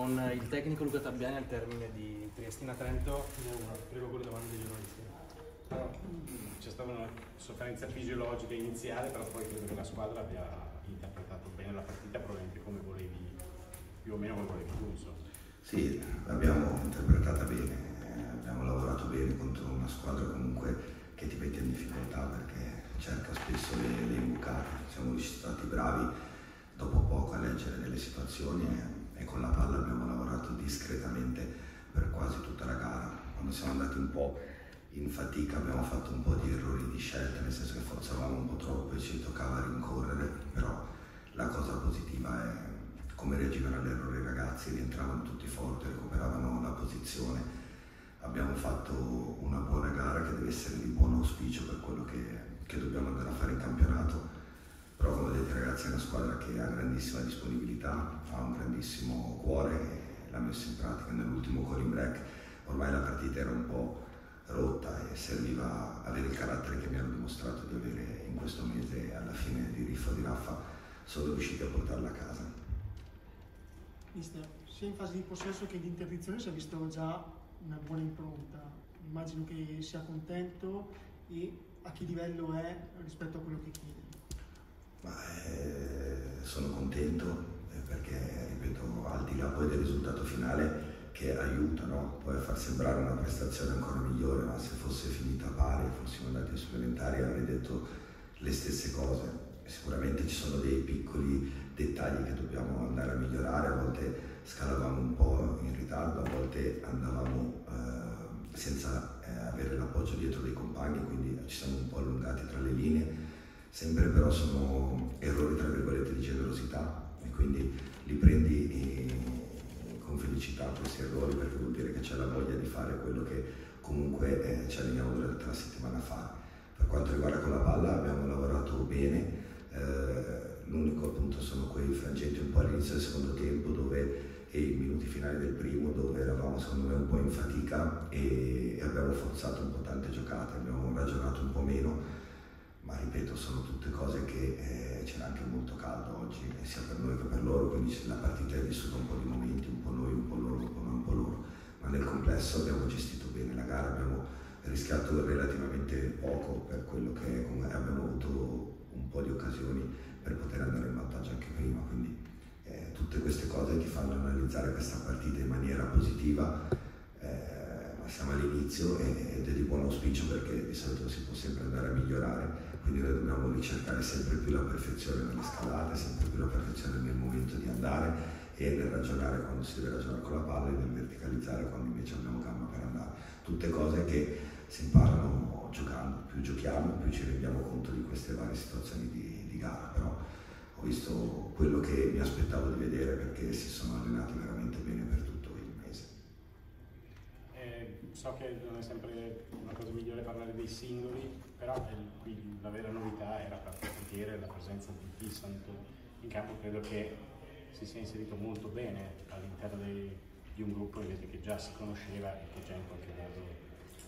Con il tecnico Luca Tabbiani al termine di Triestina Trento, prego con le domande dei giornalisti. C'è stata una sofferenza fisiologica iniziale, però poi credo che la squadra abbia interpretato bene la partita, probabilmente come volevi, più o meno come volevi tu. Insomma. Sì, l'abbiamo interpretata bene, abbiamo lavorato bene contro una squadra comunque che ti mette in difficoltà perché cerca spesso le, le imbucate. Siamo stati bravi dopo poco a leggere delle situazioni e, con la palla abbiamo lavorato discretamente per quasi tutta la gara. Quando siamo andati un po' in fatica abbiamo fatto un po' di errori di scelta, nel senso che forzavamo un po' troppo e ci toccava rincorrere, però la cosa positiva è come reagivano all'errore i ragazzi, rientravano tutti forti, recuperavano la posizione. Abbiamo fatto una buona gara che deve essere di buon auspicio per quello che, che dobbiamo andare a fare in campionato, però come vedete ragazzi è una squadra che grandissima disponibilità, ha un grandissimo cuore e l'ha messo in pratica nell'ultimo calling break. Ormai la partita era un po' rotta e serviva avere il carattere che mi hanno dimostrato di avere in questo mese alla fine di Riffo di Raffa sono riusciti a portarla a casa. Mister, sia in fase di possesso che di interdizione si è visto già una buona impronta. Immagino che sia contento e a che livello è rispetto a quello che chiede. Ma, eh, sono contento eh, perché, ripeto, al di là poi del risultato finale che aiuta no? poi a far sembrare una prestazione ancora migliore, ma se fosse finita pari fossimo andati ai supplementari avrei detto le stesse cose. Sicuramente ci sono dei piccoli dettagli che dobbiamo andare a migliorare, a volte scalavamo un po' in ritardo, a volte andavamo eh, senza eh, avere l'appoggio dietro dei compagni, quindi ci siamo un po' allungati tra le linee, sempre però sono errori tra virgolette di generosità e quindi li prendi eh, con felicità questi errori perché vuol dire che c'è la voglia di fare quello che comunque eh, ci alleniamo durante la settimana a fare. Per quanto riguarda con la palla abbiamo lavorato bene, eh, l'unico appunto sono quei frangenti un po' all'inizio del secondo tempo dove sono tutte cose che eh, c'era anche molto caldo oggi sia per noi che per loro, quindi la partita è vissuta un po' di momenti, un po' noi, un po' loro, un po' noi, un po' loro, ma nel complesso abbiamo gestito bene la gara, abbiamo rischiato relativamente poco per quello che è, abbiamo avuto un po' di occasioni per poter andare in vantaggio anche prima, quindi eh, tutte queste cose ti fanno analizzare questa partita in maniera positiva, eh, siamo all'inizio ed è di buon auspicio perché di solito si può sempre andare a migliorare, quindi noi dobbiamo ricercare sempre più la perfezione nelle scalate, sempre più la perfezione nel momento di andare e nel ragionare quando si deve ragionare con la palla e nel verticalizzare quando invece abbiamo gamba per andare. Tutte cose che si imparano giocando, più giochiamo più ci rendiamo conto di queste varie situazioni di, di gara, però ho visto quello che mi aspettavo di vedere perché si sono allenati veramente bene per. Eh, so che non è sempre una cosa migliore parlare dei singoli, però il, la vera novità era per portiere la presenza di Pissant in campo, credo che si sia inserito molto bene all'interno di un gruppo che già si conosceva e che già in qualche modo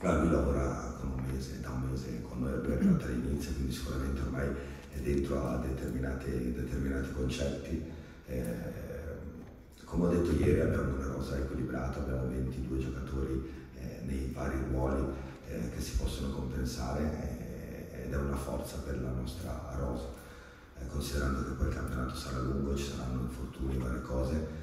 lui lavora un mese, da un mese con noi, lui è arrivato all'inizio, quindi sicuramente ormai è dentro a determinati, determinati concetti. Eh, come ho detto ieri abbiamo una rosa equilibrata, abbiamo 22 giocatori eh, nei vari ruoli eh, che si possono compensare eh, ed è una forza per la nostra rosa. Eh, considerando che poi campionato sarà lungo, ci saranno infortuni, varie cose,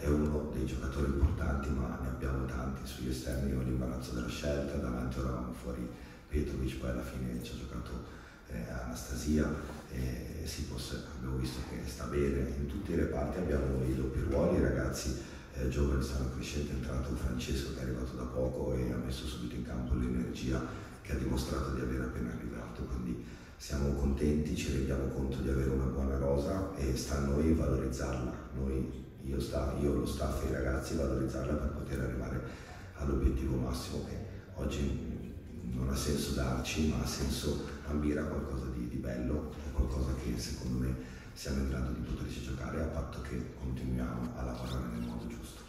è uno dei giocatori importanti, ma ne abbiamo tanti sugli esterni. Ho l'imbarazzo della scelta, davanti eravamo fuori Petrovic, poi alla fine ci ha giocato eh, Anastasia. E Sipos abbiamo visto che sta bene in tutti i reparti, abbiamo i doppi ruoli, ragazzi eh, giovani stanno crescendo, è entrato Francesco che è arrivato da poco e ha messo subito in campo l'energia che ha dimostrato di avere appena arrivato. Quindi siamo contenti, ci rendiamo conto di avere una buona rosa e sta a noi valorizzarla. Noi io, sta, io lo staff e i ragazzi valorizzarla per poter arrivare all'obiettivo massimo che oggi non ha senso darci, ma ha senso ambire a qualcosa di, di bello, qualcosa che secondo me siamo in grado di poterci giocare a patto che continuiamo a lavorare nel modo giusto.